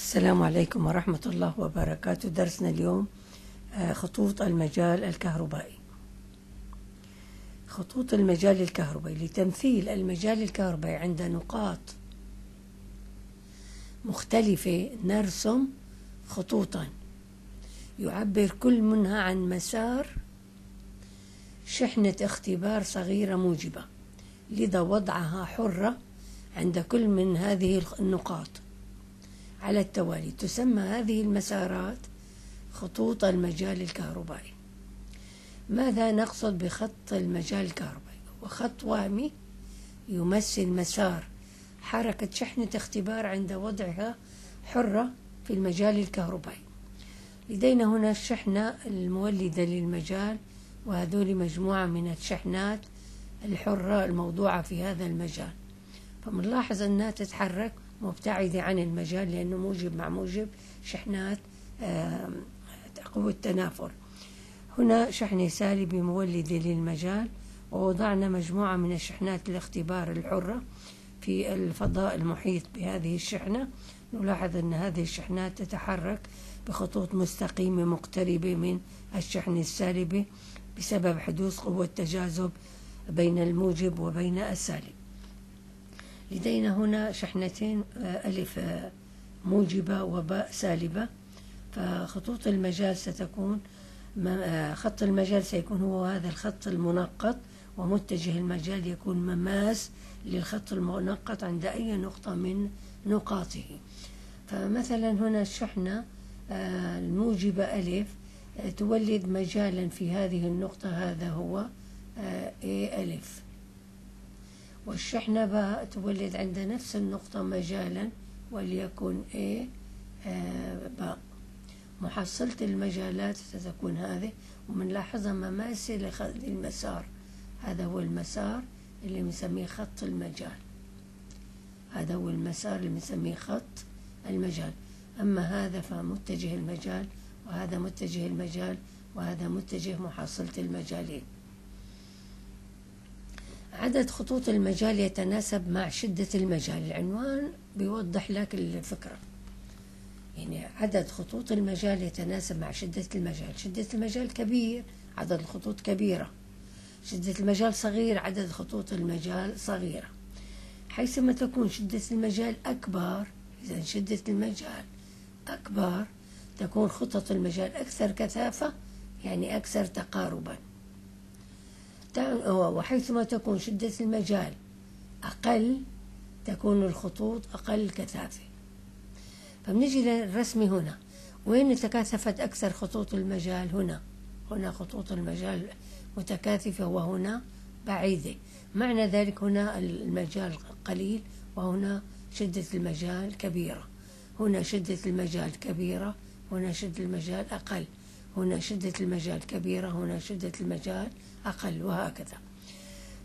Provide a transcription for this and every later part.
السلام عليكم ورحمة الله وبركاته. درسنا اليوم آه، خطوط المجال الكهربائي. خطوط المجال الكهربائي لتمثيل المجال الكهربائي عند نقاط مختلفة نرسم خطوطا. يعبر كل منها عن مسار شحنة اختبار صغيرة موجبة لذا وضعها حرة عند كل من هذه النقاط. على التوالي. تسمى هذه المسارات خطوط المجال الكهربائي. ماذا نقصد بخط المجال الكهربائي؟ وخط وهمي يمثل مسار حركة شحنة اختبار عند وضعها حرة في المجال الكهربائي. لدينا هنا الشحنة المولدة للمجال وهذول مجموعة من الشحنات الحرة الموضوعة في هذا المجال. فمنلاحظ أنها تتحرك مبتعدة عن المجال لأنه موجب مع موجب شحنات قوة تنافر هنا شحنة سالبة مولدة للمجال ووضعنا مجموعة من الشحنات الاختبار الحرة في الفضاء المحيط بهذه الشحنة. نلاحظ أن هذه الشحنات تتحرك بخطوط مستقيمة مقتربة من الشحنة السالبة بسبب حدوث قوة تجاذب بين الموجب وبين السالب. لدينا هنا شحنتين آه، ألف آه، موجبة وباء سالبة. فخطوط المجال ستكون آه، خط المجال سيكون هو هذا الخط المنقط ومتجه المجال يكون مماس للخط المنقط عند أي نقطة من نقاطه. فمثلا هنا الشحنة الموجبة ألف تولد مجالا في هذه النقطة هذا هو A ألف. والشحنة باء تولد عند نفس النقطة مجالا وليكن A آه، باء. محصلة المجالات ستكون هذه. ومنلاحظها مماثل للمسار هذا هو المسار اللي بنسميه خط المجال. هذا هو المسار اللي بنسميه خط المجال. أما هذا فمتجه المجال وهذا متجه المجال وهذا متجه محصلة المجالين. عدد خطوط المجال يتناسب مع شدة المجال. العنوان بيوضح لك الفكرة. يعني عدد خطوط المجال يتناسب مع شدة المجال. شدة المجال كبير عدد الخطوط كبيرة. شدة المجال صغير عدد خطوط المجال صغيرة. حيثما تكون شدة المجال أكبر إذا شدة المجال أكبر تكون خطط المجال أكثر كثافة يعني أكثر تقاربا. وحيثما تكون شدة المجال أقل تكون الخطوط أقل كثافة. فبنجي للرسم هنا. وين تكاثفت أكثر خطوط المجال؟ هنا. هنا خطوط المجال متكاثفة وهنا بعيدة. معنى ذلك هنا المجال قليل وهنا شدة المجال كبيرة. هنا شدة المجال كبيرة هنا شدة المجال أقل. هنا شدة المجال كبيرة هنا شدة المجال أقل وهكذا.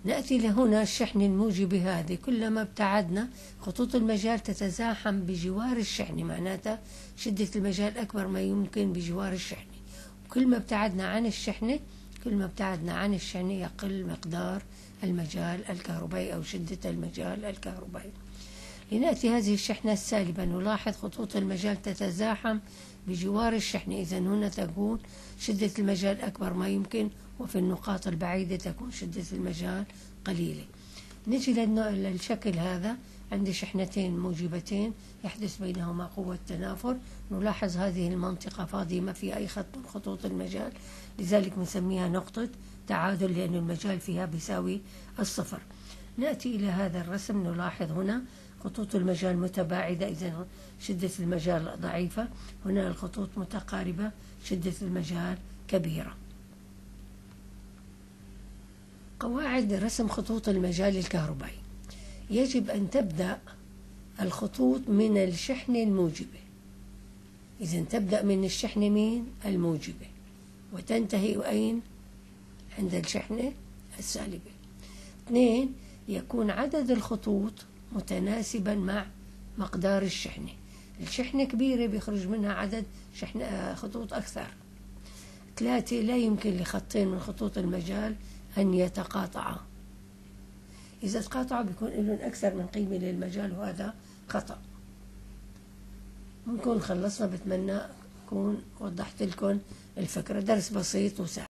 نأتي لهنا الشحن الموجبة هذه. كلما ابتعدنا خطوط المجال تتزاحم بجوار الشحن معناتها شدة المجال أكبر ما يمكن بجوار الشحن. كل ما ابتعدنا عن الشحنة كل ما ابتعدنا عن الشحنة يقل مقدار المجال الكهربائي أو شدة المجال الكهربائي. لنأتي هذه الشحنة السالبة. نلاحظ خطوط المجال تتزاحم بجوار الشحنة إذا هنا تكون شدة المجال أكبر ما يمكن وفي النقاط البعيدة تكون شدة المجال قليلة. نجي للشكل هذا. عندي شحنتين موجبتين يحدث بينهما قوة تنافر. نلاحظ هذه المنطقة فاضية ما في أي خط من خطوط المجال. لذلك نسميها نقطة تعادل لأن المجال فيها بيساوي الصفر. نأتي إلى هذا الرسم. نلاحظ هنا خطوط المجال متباعدة إذا شدة المجال ضعيفة. هنا الخطوط متقاربة شدة المجال كبيرة. قواعد رسم خطوط المجال الكهربائي. يجب أن تبدأ الخطوط من الشحنة الموجبة. إذا تبدأ من الشحنة مين الموجبة. وتنتهي أين عند الشحنة السالبة. اثنين يكون عدد الخطوط متناسبا مع مقدار الشحنة. الشحنة كبيرة بيخرج منها عدد شحنة خطوط أكثر. ثلاثة لا يمكن لخطين من خطوط المجال أن يتقاطعا. إذا تقاطعوا بيكون لهم أكثر من قيمة للمجال وهذا خطأ. نكون خلصنا بتمنى أكون وضحت لكم الفكرة. درس بسيط وسهل.